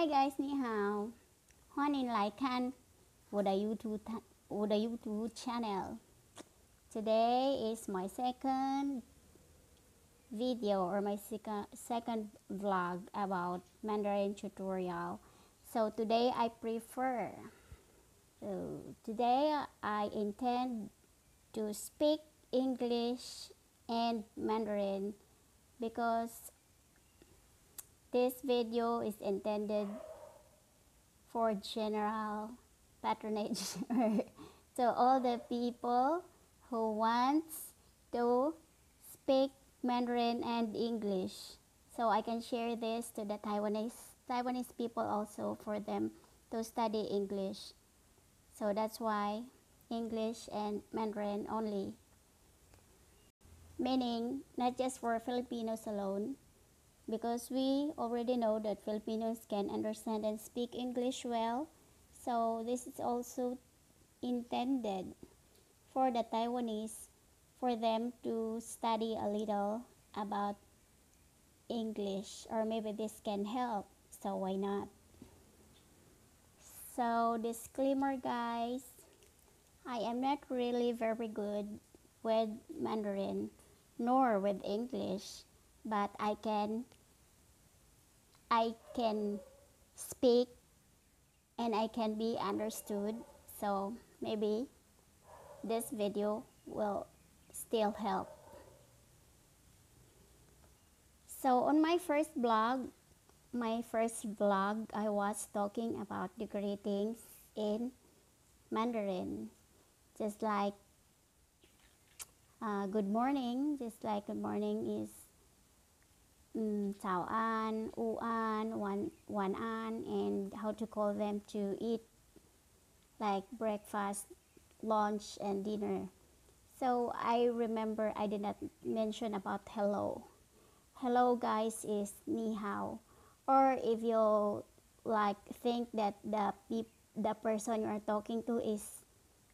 Hi guys, ni hao. Hoan nghênh lại kênh của the YouTube the YouTube channel. Today is my second video or my second second vlog about Mandarin tutorial. So today I prefer. Uh, today I intend to speak English and Mandarin because this video is intended for general patronage to all the people who wants to speak Mandarin and English. So I can share this to the Taiwanese Taiwanese people also for them to study English. So that's why English and Mandarin only. Meaning not just for Filipinos alone, because we already know that Filipinos can understand and speak English well. So this is also intended for the Taiwanese for them to study a little about English or maybe this can help. So why not? So disclaimer guys, I am not really very good with Mandarin nor with English, but I can I can speak and I can be understood. So maybe this video will still help. So on my first blog, my first vlog, I was talking about the greetings in Mandarin, just like uh, good morning, just like good morning is um, chào an, u an, wan, wan an, and how to call them to eat like breakfast, lunch, and dinner. So I remember I did not mention about hello. Hello guys is ni hao. Or if you like think that the the person you are talking to is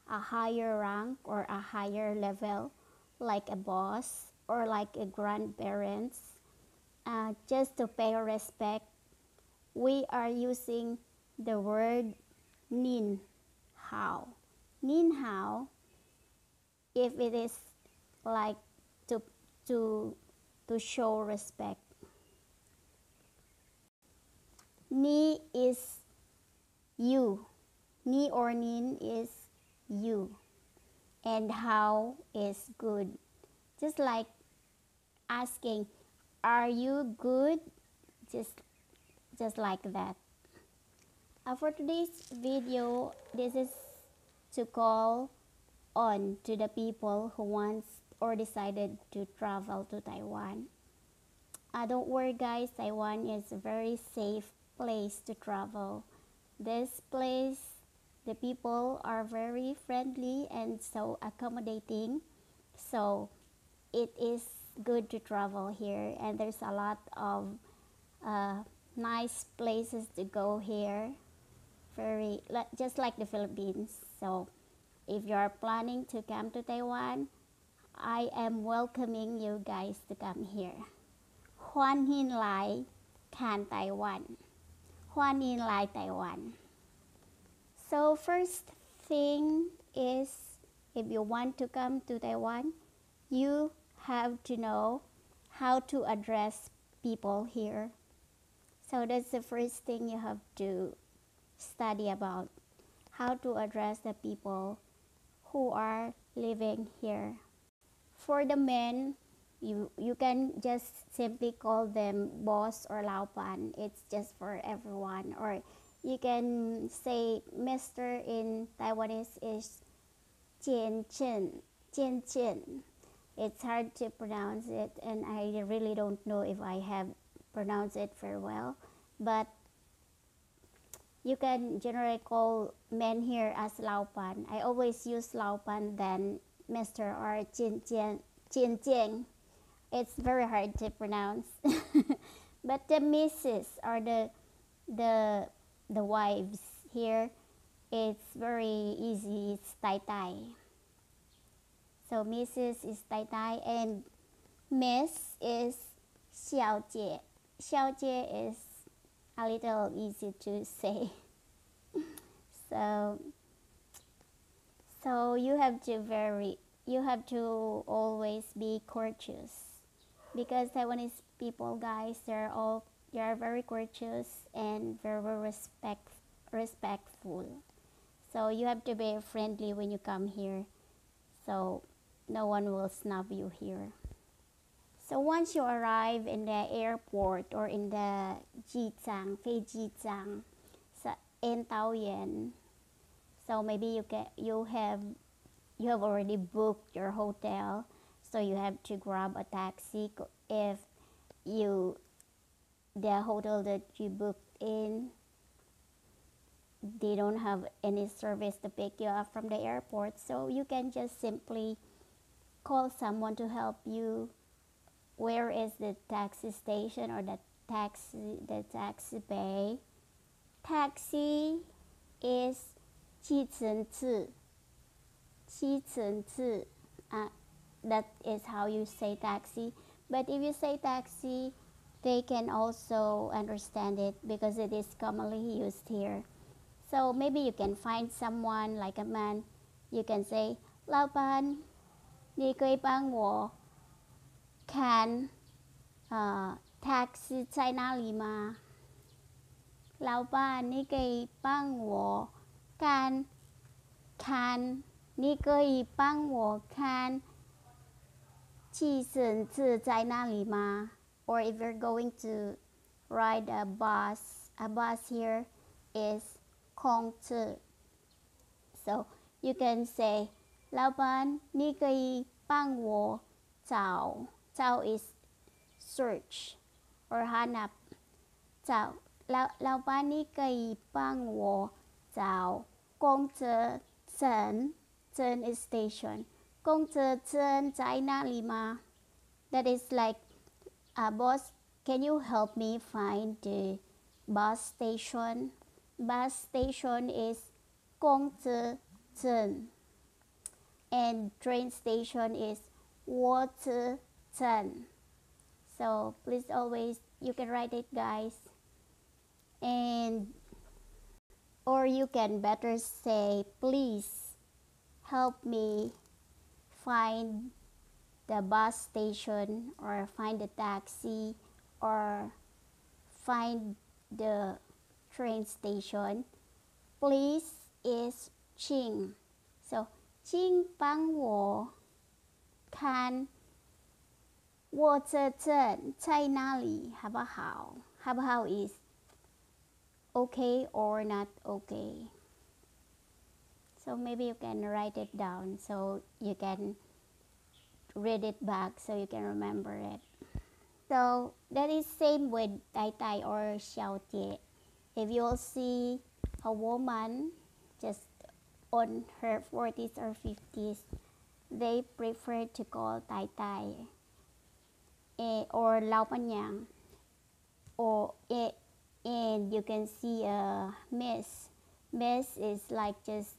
a higher rank or a higher level, like a boss or like a grandparents, uh, just to pay respect, we are using the word nin hao. Nin hao, if it is like to to to show respect. Ni is you. Ni or nin is you and how is good. Just like asking, are you good? Just, just like that. Uh, for today's video, this is to call on to the people who wants or decided to travel to Taiwan. Uh, don't worry guys, Taiwan is a very safe place to travel. This place the people are very friendly and so accommodating so it is good to travel here and there's a lot of uh, nice places to go here. Very just like the Philippines. So if you are planning to come to Taiwan I am welcoming you guys to come here. Hoan Hin Lai Can Taiwan. Hoan Hin Lai Taiwan. So first thing is if you want to come to Taiwan, you have to know how to address people here. So that's the first thing you have to study about how to address the people who are living here. For the men, you you can just simply call them boss or laupan. It's just for everyone or you can say Mr. in Taiwanese is Jian Chen, Jian Chen. It's hard to pronounce it and I really don't know if I have pronounced it very well. But you can generally call men here as Laupan. I always use Laupan than Mr. or Jin Jian. It's very hard to pronounce. but the misses or the the the wives here it's very easy it's tai tai so mrs is tai tai and miss is xiao jie. Xiao jie is a little easy to say. so so you have to very you have to always be courteous because Taiwanese people guys they're all they are very courteous and very respect respectful. So you have to be friendly when you come here. So no one will snub you here. So once you arrive in the airport or in the Jijiang, Feijijiang, in Taoyuan, so maybe you get you have you have already booked your hotel, so you have to grab a taxi if you the hotel that you booked in they don't have any service to pick you up from the airport. So you can just simply call someone to help you where is the taxi station or the taxi the taxi bay taxi is 计程车计程车 uh, that is how you say taxi but if you say taxi they can also understand it because it is commonly used here so maybe you can find someone like a man you can say 老板 你可以帮我看呃 taxi 在哪里吗？老板，你可以帮我看看，你可以帮我看计程车在哪里吗？Or if you're going to ride a bus, a bus here is 空车。So you can say, 老板，你可以帮我找。找 is search or hanap 找老老板你可以帮我找公车站站 is station 公车站在哪里吗 That is like uh, boss can you help me find the bus station bus station is 公车站 And train station is 火车10 so please always you can write it guys. And or you can better say please help me find the bus station or find the taxi or find the train station. Please is Ching 请帮我看我这证在哪里，好不好？好不好？Is okay or not okay? So maybe you can write it down so you can read it back so you can remember it. So that is same with Tai Tai or Xiao Jie. If you see a woman, just on her 40s or 50s, they prefer to call Tai Tai or Lao Panyang or it, and you can see a miss. Miss is like just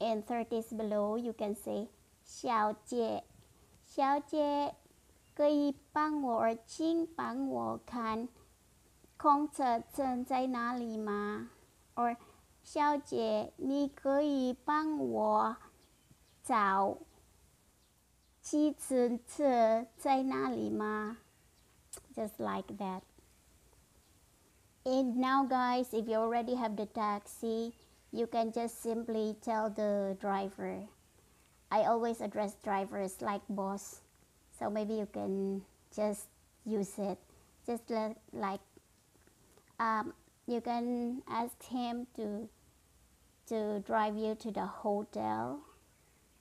in 30s below you can say 小姐小姐可以帮我请帮我看空车站在哪里吗？or 小姐你可以帮我找计程车在哪里吗？Just like that. And now guys, if you already have the taxi, you can just simply tell the driver. I always address drivers like boss. So maybe you can just use it. Just like um, you can ask him to to drive you to the hotel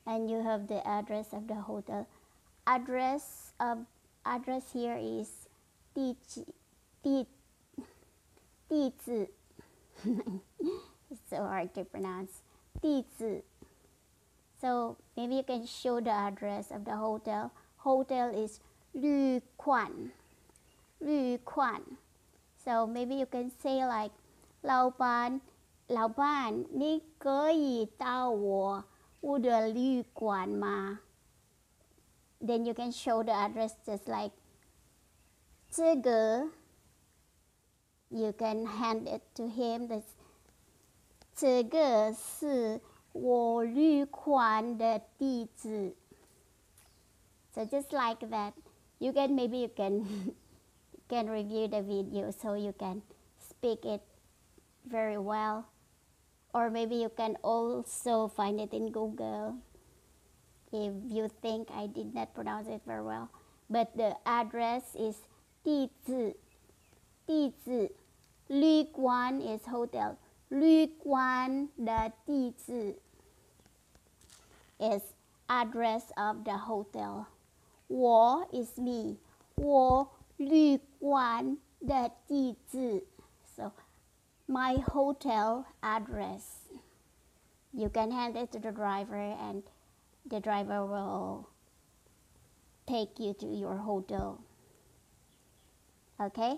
and you have the address of the hotel address of address here is 地址地地址 it's so hard to pronounce 地址 so maybe you can show the address of the hotel hotel is 旅馆旅馆 so maybe you can say like 老板老板你可以到我我的旅馆吗 then you can show the address just like 这个 you can hand it to him. That's 这个是我旅馆的地址。So just like that, you can maybe you can can review the video so you can speak it very well. Or maybe you can also find it in Google if you think I did not pronounce it very well. But the address is 地址,地址,旅馆 is hotel. 旅馆的地址 is address of the hotel. 我 is me. 我 Lu So my hotel address. You can hand it to the driver and the driver will take you to your hotel. Okay?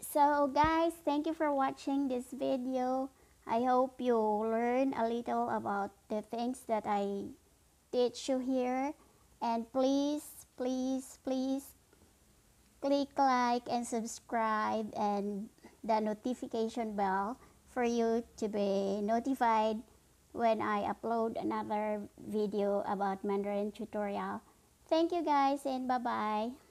So guys, thank you for watching this video. I hope you learn a little about the things that I teach you here. And please, please, please click like and subscribe and the notification bell for you to be notified when I upload another video about Mandarin tutorial. Thank you guys and bye-bye.